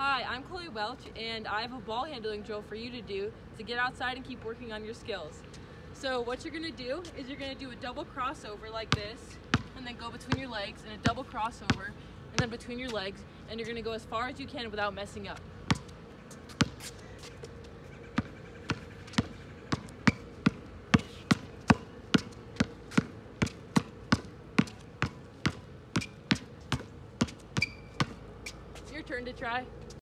Hi, I'm Chloe Welch, and I have a ball handling drill for you to do to get outside and keep working on your skills. So what you're gonna do is you're gonna do a double crossover like this, and then go between your legs, and a double crossover, and then between your legs, and you're gonna go as far as you can without messing up. your turn to try?